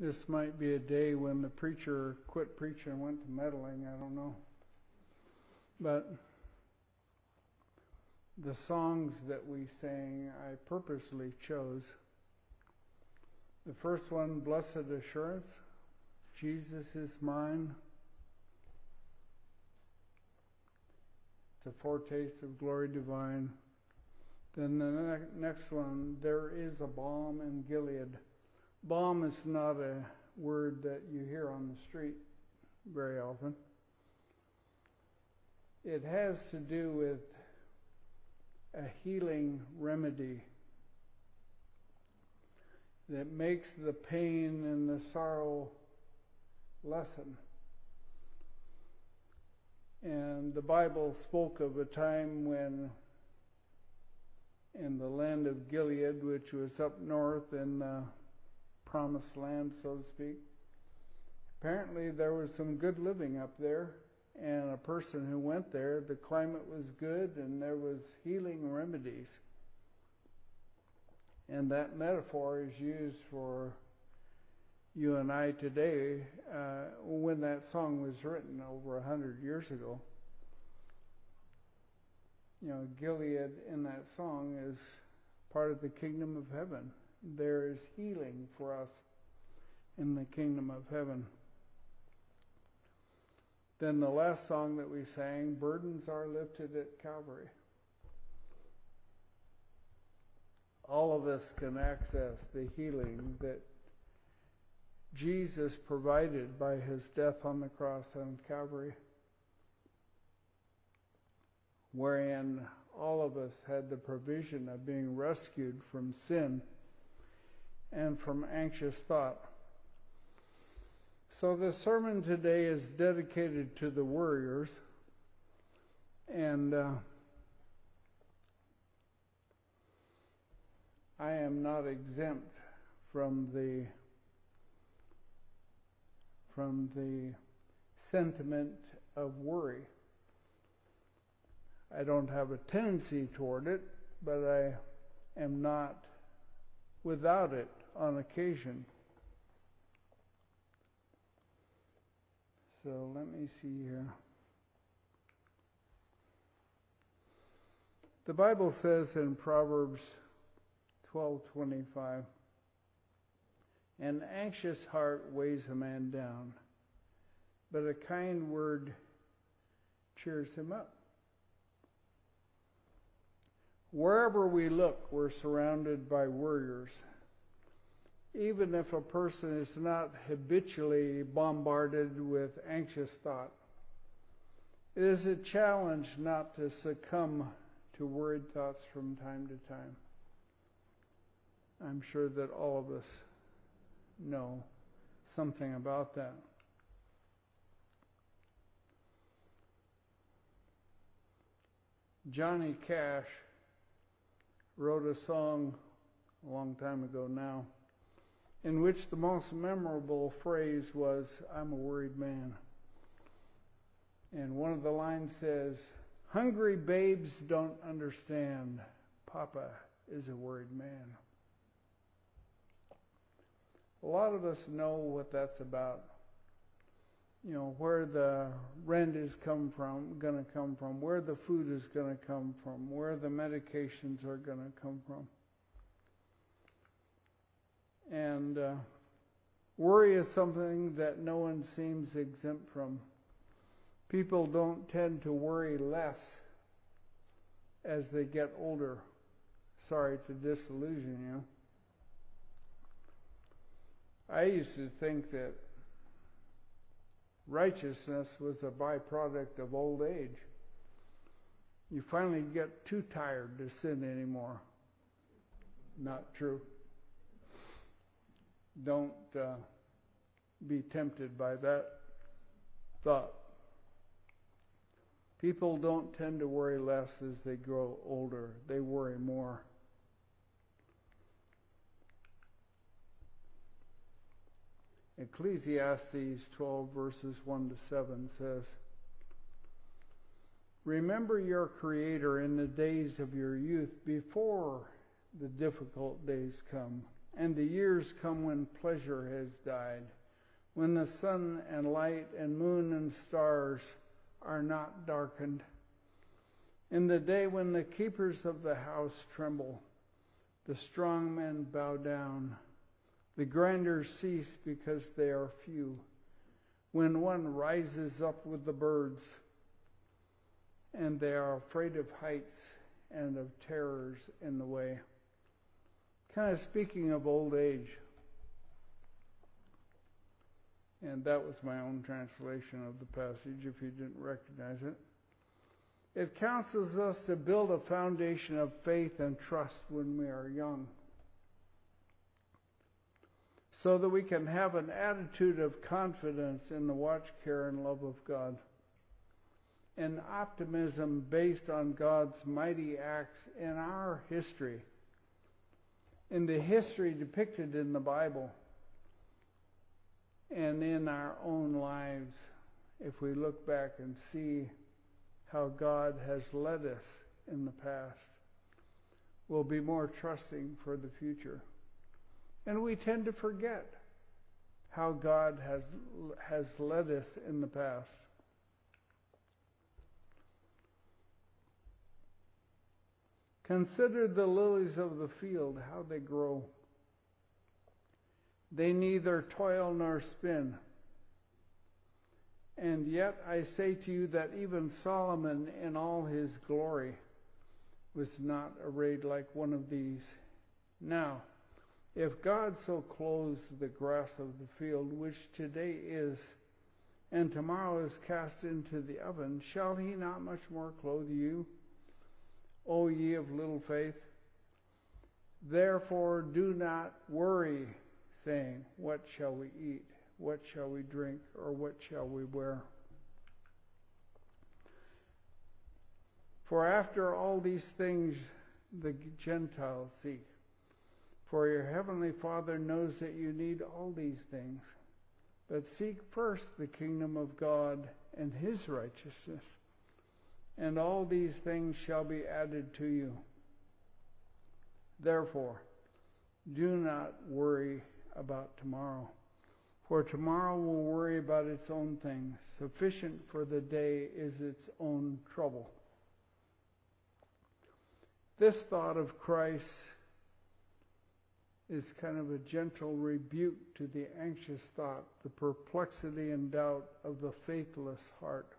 This might be a day when the preacher quit preaching and went to meddling, I don't know. But the songs that we sang, I purposely chose. The first one, Blessed Assurance, Jesus is mine. It's a foretaste of glory divine. Then the ne- next one, there is a balm in Gilead. Balm is not a word that you hear on the street very often. It has to do with a healing remedy that makes the pain and the sorrow lessen. And the Bible spoke of a time when, in the land of Gilead, which was up north in the promised land, so to speak, apparently there was some good living up there and a person who went there, the climate was good and there was healing remedies. And that metaphor is used for you and I today uh, when that song was written over a hundred years ago. You know, Gilead in that song is part of the kingdom of heaven. There is healing for us in the kingdom of heaven. Then the last song that we sang, Burdens Are Lifted at Calvary. All of us can access the healing that Jesus provided by his death on the cross on Calvary, wherein all of us had the provision of being rescued from sin and from anxious thought. So the sermon today is dedicated to the warriors, and uh, I am not exempt from the from the sentiment of worry. I don't have a tendency toward it, but I am not without it on occasion. So let me see here. The Bible says in Proverbs 12:25, "An anxious heart weighs a man down, but a kind word cheers him up." Wherever we look, we're surrounded by warriors even if a person is not habitually bombarded with anxious thought. It is a challenge not to succumb to worried thoughts from time to time. I'm sure that all of us know something about that. Johnny Cash wrote a song a long time ago now in which the most memorable phrase was, I'm a worried man. And one of the lines says, Hungry babes don't understand. Papa is a worried man. A lot of us know what that's about. You know, where the rent is come from, going to come from, where the food is going to come from, where the medications are going to come from. And uh, worry is something that no one seems exempt from. People don't tend to worry less as they get older. Sorry to disillusion you. I used to think that righteousness was a byproduct of old age. You finally get too tired to sin anymore. Not true don't uh, be tempted by that thought. People don't tend to worry less as they grow older, they worry more. Ecclesiastes 12, verses 1 to 7 says, Remember your Creator in the days of your youth before the difficult days come and the years come when pleasure has died, when the sun and light and moon and stars are not darkened. In the day when the keepers of the house tremble, the strong men bow down, the grinders cease because they are few. When one rises up with the birds, and they are afraid of heights and of terrors in the way. Kind of speaking of old age. And that was my own translation of the passage, if you didn't recognize it. It counsels us to build a foundation of faith and trust when we are young, so that we can have an attitude of confidence in the watch, care, and love of God, and optimism based on God's mighty acts in our history, in the history depicted in the Bible and in our own lives if we look back and see how God has led us in the past. We'll be more trusting for the future. And we tend to forget how God has, has led us in the past. Consider the lilies of the field, how they grow. They neither toil nor spin. And yet I say to you that even Solomon in all his glory was not arrayed like one of these. Now, if God so clothes the grass of the field, which today is, and tomorrow is cast into the oven, shall he not much more clothe you, O ye of little faith? Therefore do not worry saying, What shall we eat? What shall we drink? Or what shall we wear? For after all these things the Gentiles seek. For your heavenly Father knows that you need all these things. But seek first the kingdom of God and his righteousness, and all these things shall be added to you. Therefore, do not worry about tomorrow. For tomorrow will worry about its own things. Sufficient for the day is its own trouble. This thought of Christ is kind of a gentle rebuke to the anxious thought, the perplexity and doubt of the faithless heart.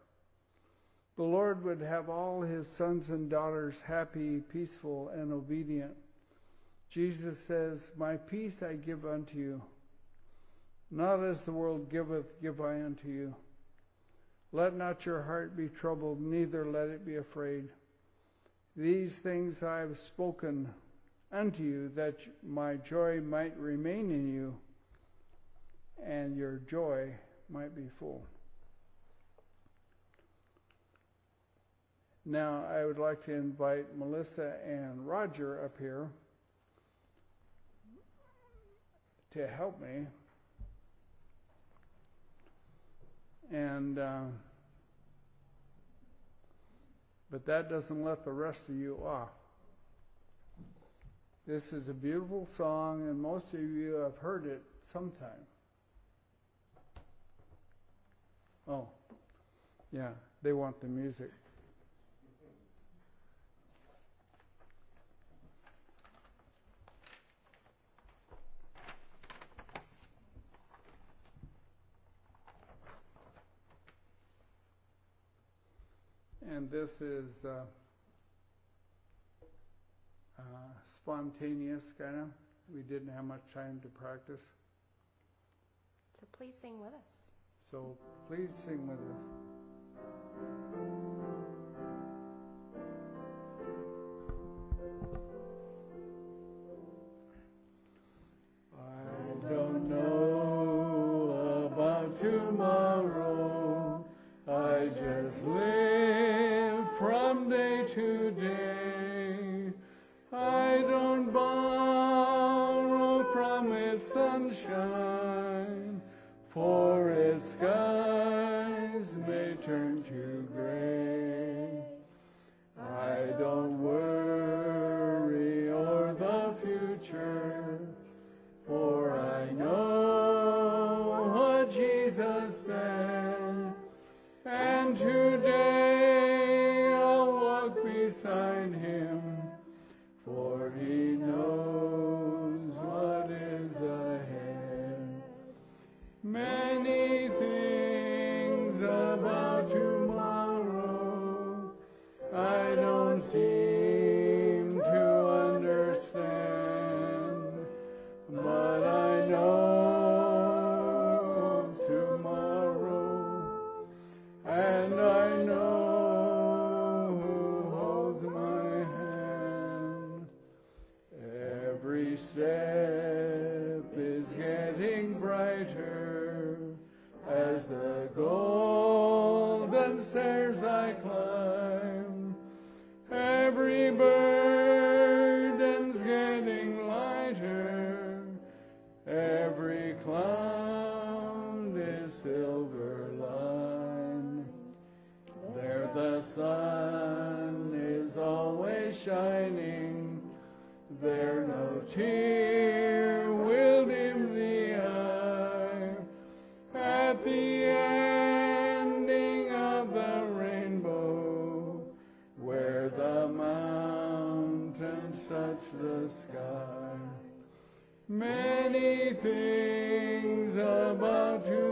The Lord would have all his sons and daughters happy, peaceful, and obedient. Jesus says, My peace I give unto you. Not as the world giveth, give I unto you. Let not your heart be troubled, neither let it be afraid. These things I have spoken unto you, that my joy might remain in you, and your joy might be full. Now, I would like to invite Melissa and Roger up here. to help me. And, uh, but that doesn't let the rest of you off. This is a beautiful song, and most of you have heard it sometime. Oh, yeah, they want the music. And this is uh, uh, spontaneous kind of. We didn't have much time to practice. So please sing with us. So please sing with us. from day to day. I don't borrow from its sunshine, for its skies may turn to gray. I don't worry. As the golden stairs I climb. Every burden's getting lighter. Every cloud is silver lined. There the sun is always shining. There no tear sky. Many things about tomorrow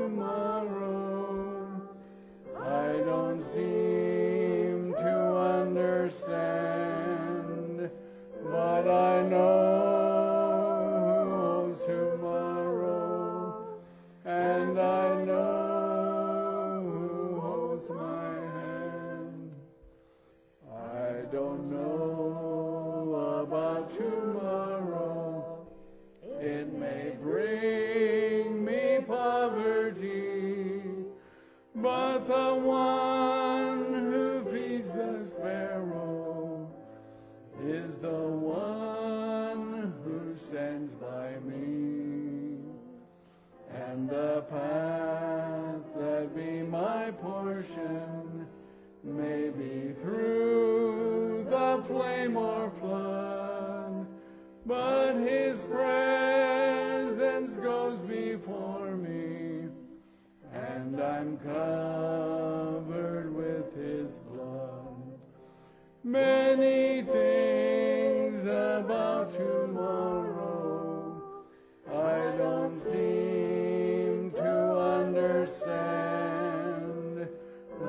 may be through the flame or flood, but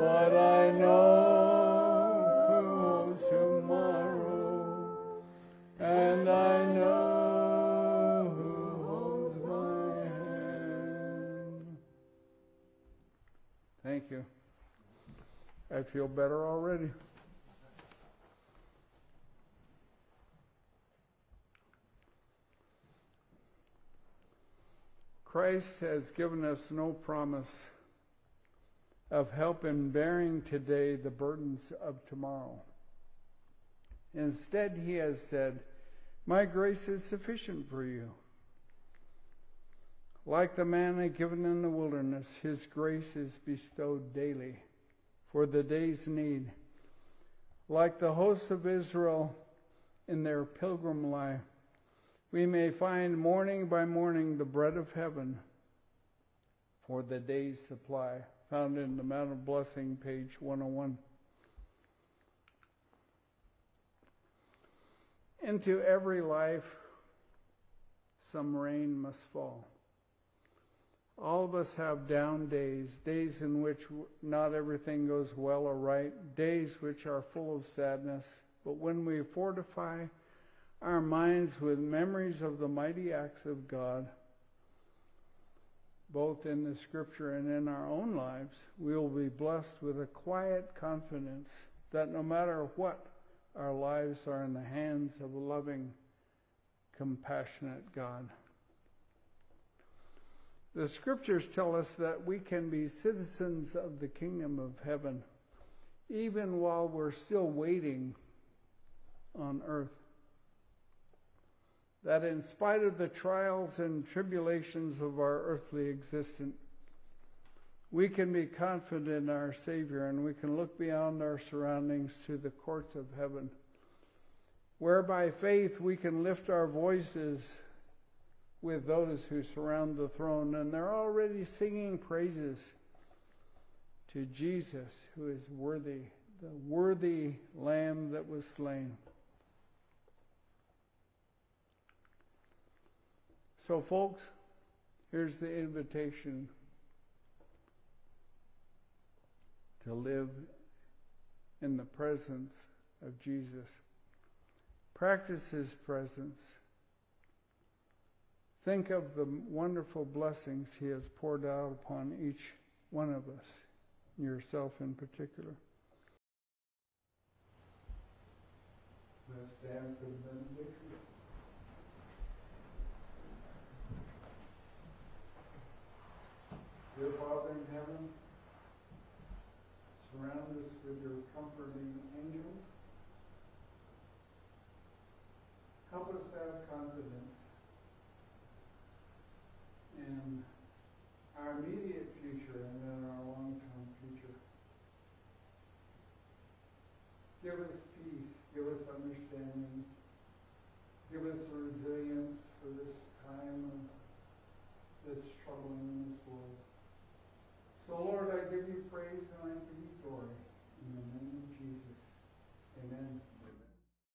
but I know who holds tomorrow, and I know who holds my hand. Thank you. I feel better already. Christ has given us no promise of help in bearing today the burdens of tomorrow. Instead, he has said, My grace is sufficient for you. Like the manna given in the wilderness, his grace is bestowed daily for the day's need. Like the hosts of Israel in their pilgrim life, we may find morning by morning the bread of heaven for the day's supply, found in the Mount of Blessing, page 101. Into every life, some rain must fall. All of us have down days, days in which not everything goes well or right, days which are full of sadness. But when we fortify our minds with memories of the mighty acts of God, both in the scripture and in our own lives, we will be blessed with a quiet confidence that no matter what, our lives are in the hands of a loving, compassionate God. The scriptures tell us that we can be citizens of the kingdom of heaven even while we're still waiting on earth. That in spite of the trials and tribulations of our earthly existence, we can be confident in our Savior and we can look beyond our surroundings to the courts of heaven, where by faith we can lift our voices with those who surround the throne, and they're already singing praises to Jesus, who is worthy, the worthy Lamb that was slain. So, folks, here's the invitation to live in the presence of Jesus. Practice his presence. Think of the wonderful blessings he has poured out upon each one of us, yourself in particular. Let's stand for the benediction. Dear Father in heaven, surround us with your comforting